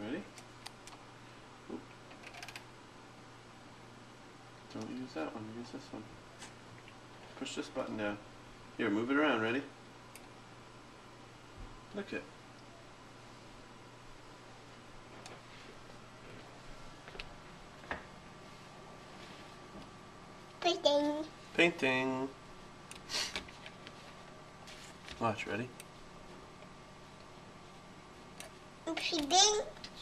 Ready? Oop. Don't use that one, use this one. Push this button down. Here, move it around, ready? Look it. Painting. Painting. Watch, ready? Painting.